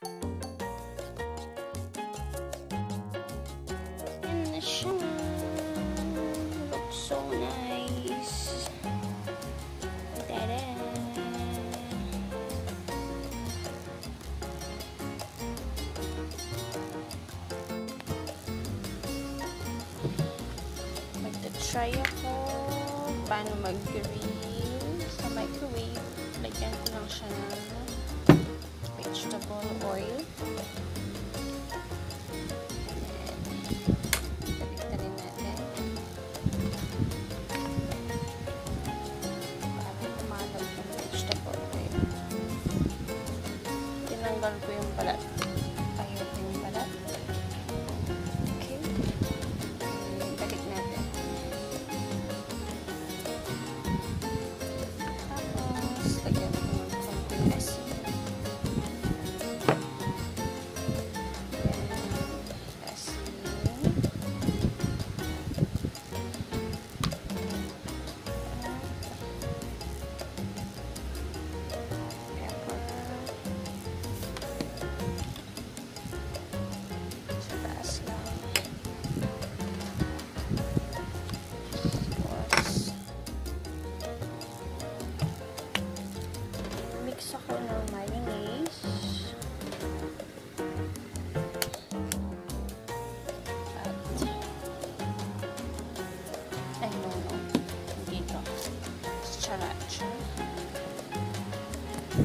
Yan na siya. Looks so nice. Tada! Magta-try ako paano mag-grill Tinanggal ko yung balat.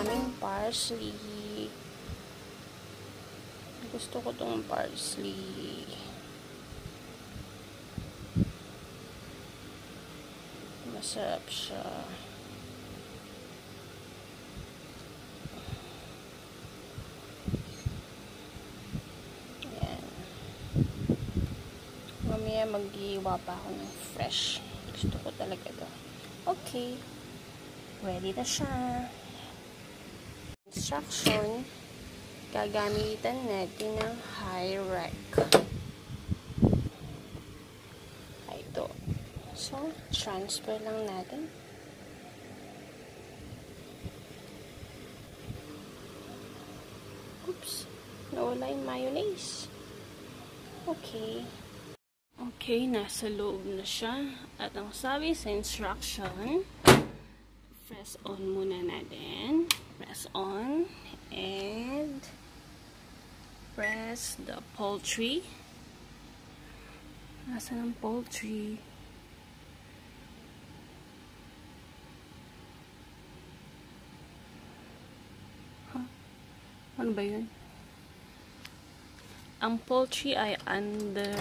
ko ng maraming parsley. Gusto ko tong parsley. Masarap siya. Ayan. Mamaya mag-iwa pa ako ng fresh. Gusto ko talaga to. Okay. Ready na siya. Instruction. Gagamitan natin ng high rack. Ito. So, transfer lang natin. Oops. Nawala yung mayonnaise. Okay. Okay, nasa loob na siya. At ang sabi sa instruction, press on muna natin. Press on. And press the poultry. Nasa ng poultry? Huh? Ano ba yun? Ang poultry ay under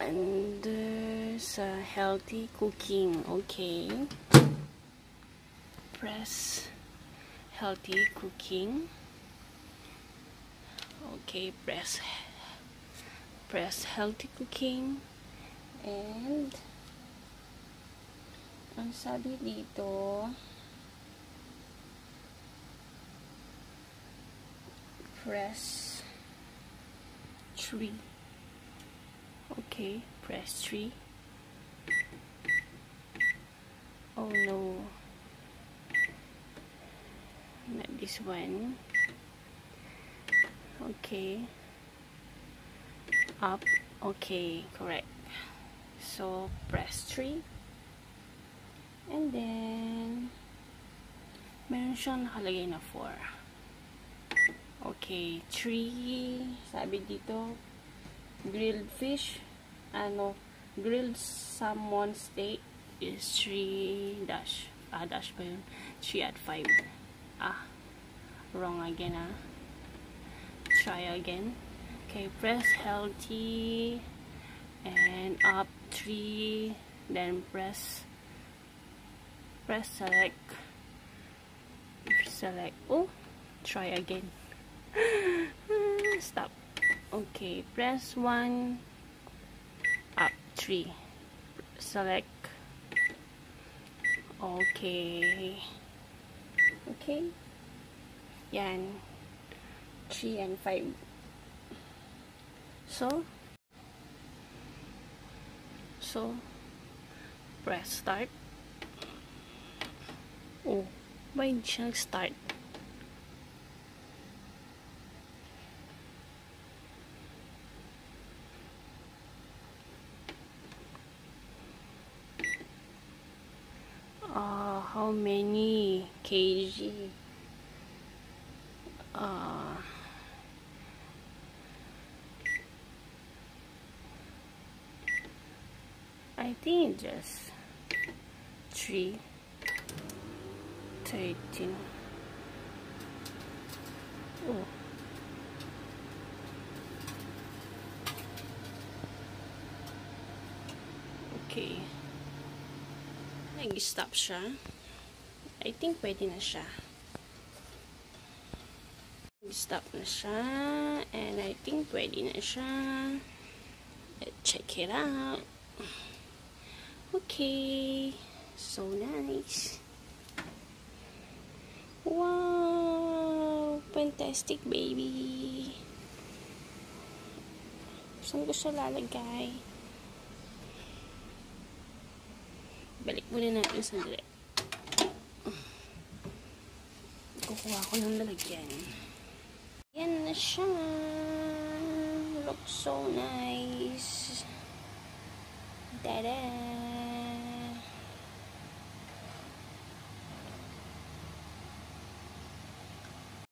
under sa healthy cooking. Okay. Press healthy cooking. Okay, press press healthy cooking and ang sabi dito press 3 okay press 3 oh no. Not this one. Okay. Up. Okay correct. So press 3 and then meron siyang nakalagay na 4 okay 3 sabi dito grilled fish ano grilled salmon steak is 3 dash ah dash ba yun? 3 at 5 ah wrong again ah. Try again. Okay press healthy and up 3 then press press select. Select. Oh try again. Stop. Okay press 1 up 3 select. Okay. Okay. Yan. 3 and 5 so? So? Press start. Oh. Why siya start uh, how many kg? Uh, I think just 3 13 oh. Okay. Nag-stop siya I think pwede na siya. Nag-stop na siya. And I think pwede na siya. Let's check it out. Okay. So nice. Wow. Fantastic baby. Saan ko siya lalagay? Balik muna natin sandali kukuha ko ng lalagyan. Yan na siya. Looks so nice. Tada!